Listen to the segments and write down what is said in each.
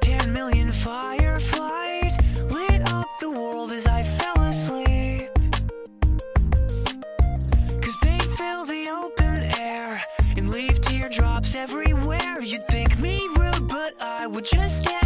ten million fireflies lit up the world as I fell asleep. Cause they fill the open air and leave teardrops everywhere. You'd think me rude, but I would just get.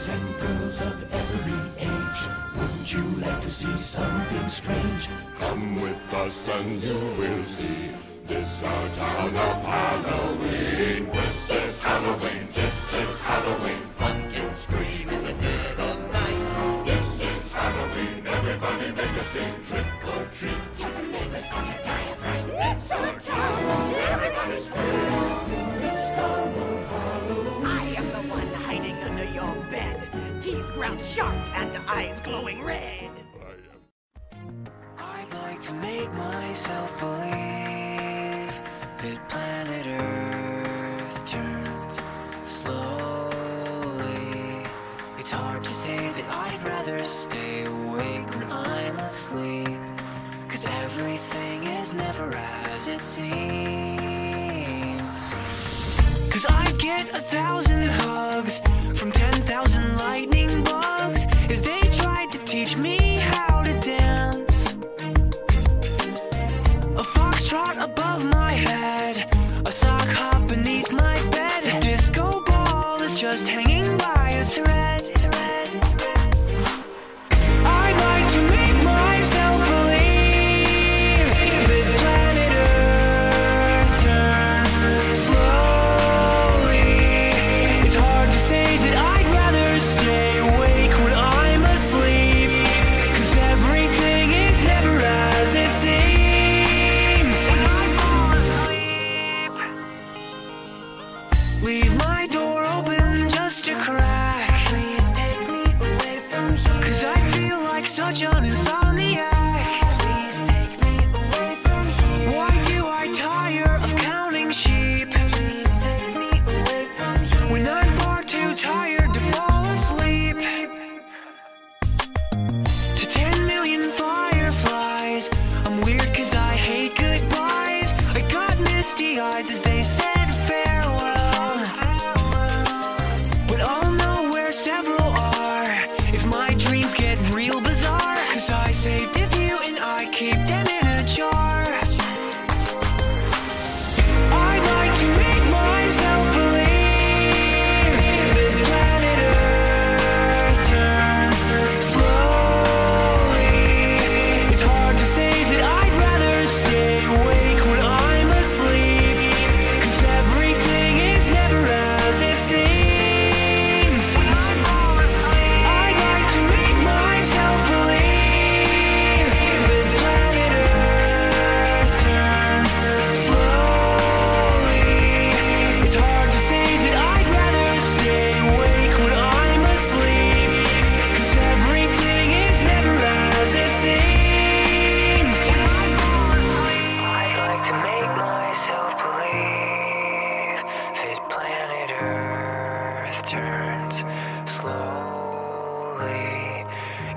Boys and girls of every age. Wouldn't you like to see something strange? Come with us and you will see. This our town of Halloween. This is Halloween. This is Halloween. Pumpkins scream in the dead of night. This is Halloween. Everybody make a scene. Trick or treat. Tell the neighbors on your diaphragm. It's our town. Everybody's free. Teeth sharp and eyes glowing red. I'd like to make myself believe that planet Earth turns slowly. It's hard to say that I'd rather stay awake when I'm asleep. Cause everything is never as it seems. Cause I get a thousand hugs Leave my door open just a crack. Please take me away from here. Cause I feel like such an insomniac. Please take me away from here. Why do I tire of counting sheep? Please take me away from here. When I'm far too tired to fall asleep. To 10 million fireflies. I'm weird cause I hate goodbyes. I got misty eyes as they said Cause